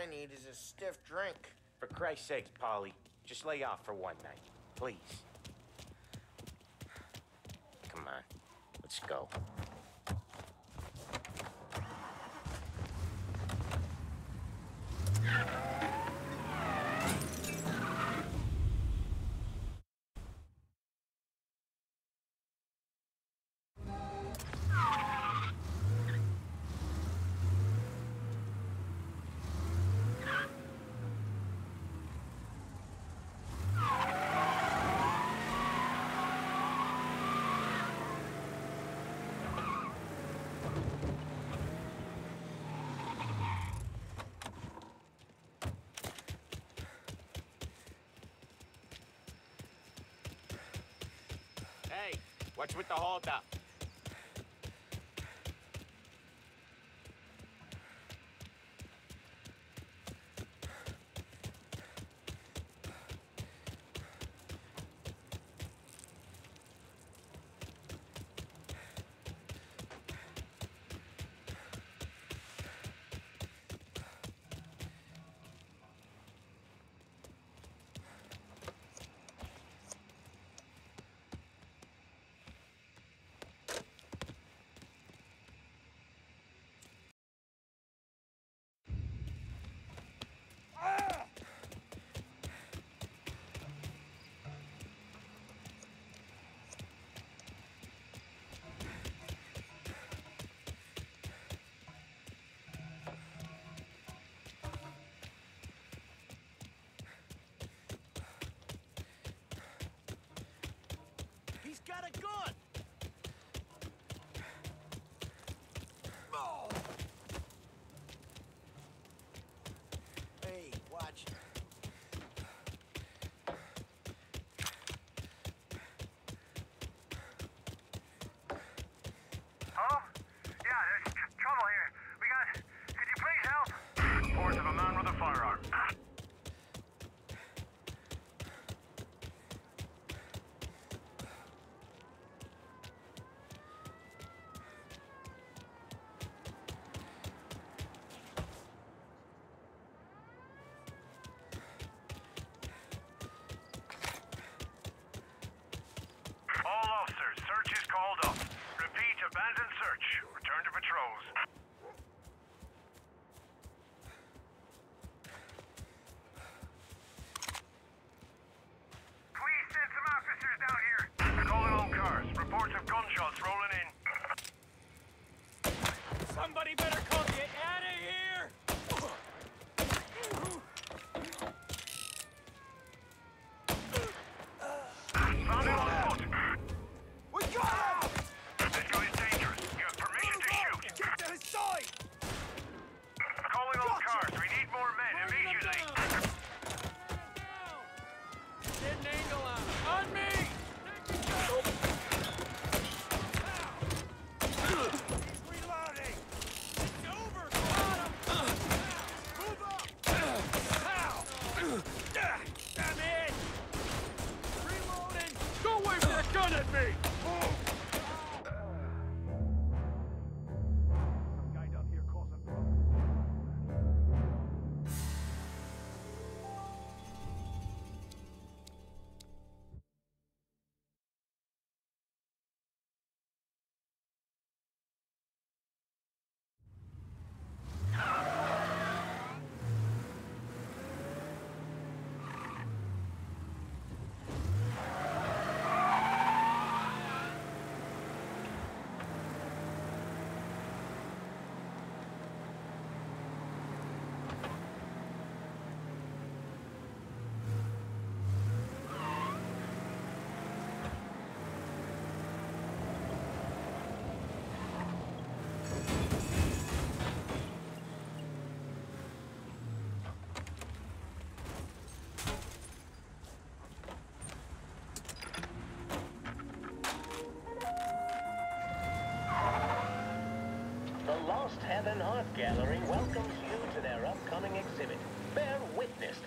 I need is a stiff drink. For Christ's sake, Paulie, just lay off for one night, please. Come on, let's go. Watch with the holder. Abandon search. Return to patrols.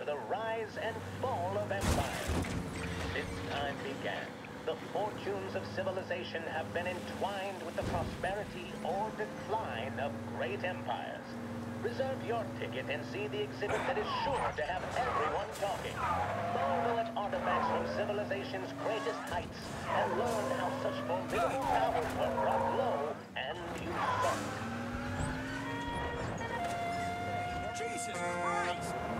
for the rise and fall of empire. This time began. The fortunes of civilization have been entwined with the prosperity or decline of great empires. Reserve your ticket and see the exhibit that is sure to have everyone talking. Marvel at artifacts from civilization's greatest heights and learn how such formidable powers were brought low and usurped. Jesus Christ!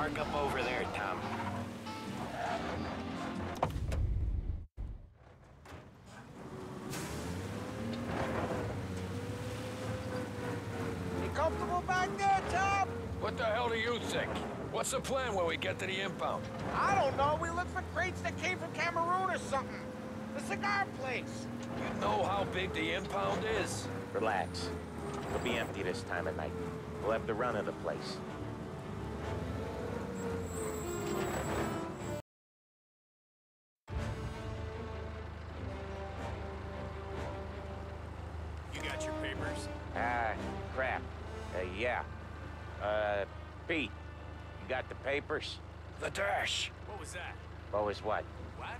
Park up over there, Tom. You comfortable back there, Tom? What the hell do you think? What's the plan when we get to the impound? I don't know. We look for crates that came from Cameroon or something. The cigar place. You know how big the impound is? Relax. It'll be empty this time of night. We'll have the run of the place. Uh, Pete, you got the papers? The dash. What was that? What was what? What?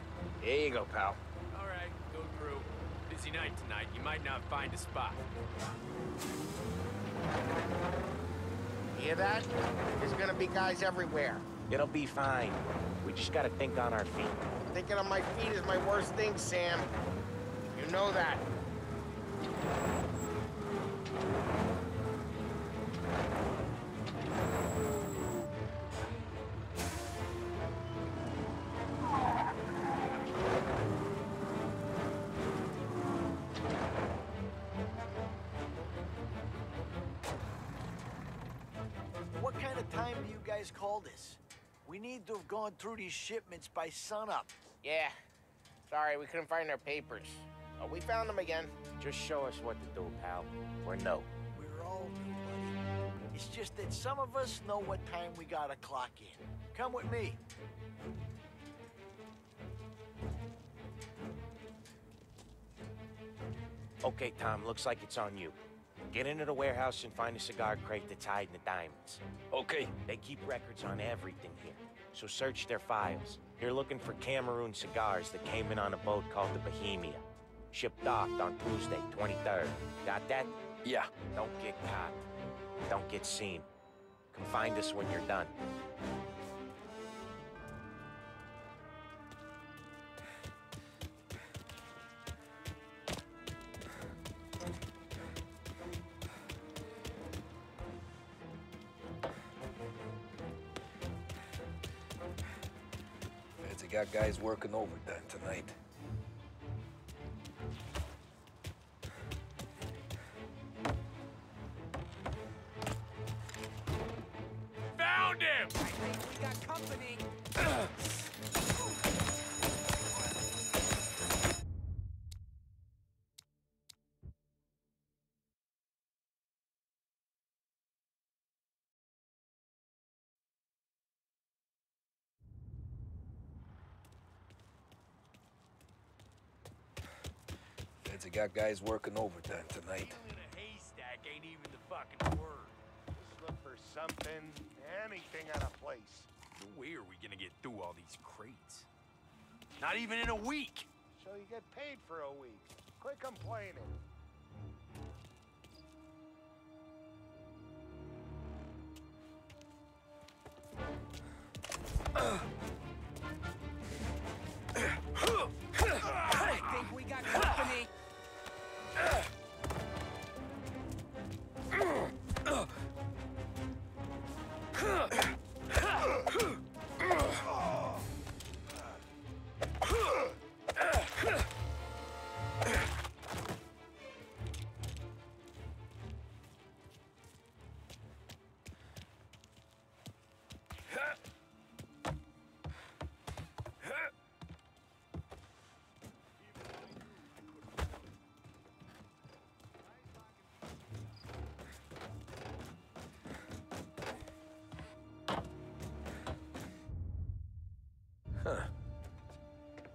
Here you go, pal. All right, go through. Busy night tonight. You might not find a spot. Hear that? There's gonna be guys everywhere. It'll be fine. We just gotta think on our feet. Thinking on my feet is my worst thing, Sam. You know that. What kind of time do you guys call this? We need to have gone through these shipments by sunup. Yeah. Sorry, we couldn't find our papers. Oh, we found them again. Just show us what to do, pal. Or no. We're all new, buddy. It's just that some of us know what time we gotta clock in. Come with me. Okay, Tom, looks like it's on you. Get into the warehouse and find a cigar crate that's hiding the diamonds. Okay. They keep records on everything here, so search their files. You're looking for Cameroon cigars that came in on a boat called the Bohemia. Ship docked on Tuesday, 23rd. Got that? Yeah. Don't get caught. Don't get seen. Come find us when you're done. Fancy got guys working overtime tonight. Found him! We got company. Fancy got guys working overtime tonight. Something, anything out of place. No way are we gonna get through all these crates. Not even in a week. So you get paid for a week. Quit complaining.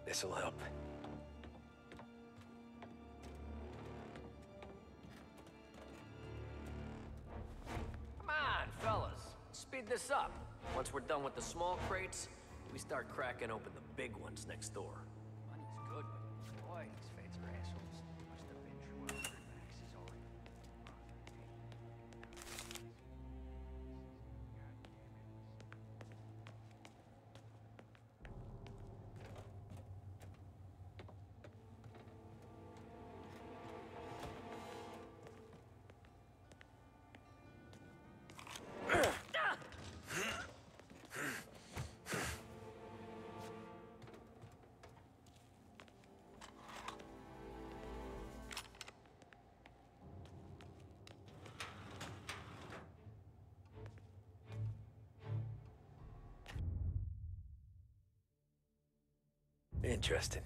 This'll help. Come on, fellas. Speed this up. Once we're done with the small crates, we start cracking open the big ones next door. Money's good, but boy, Interesting.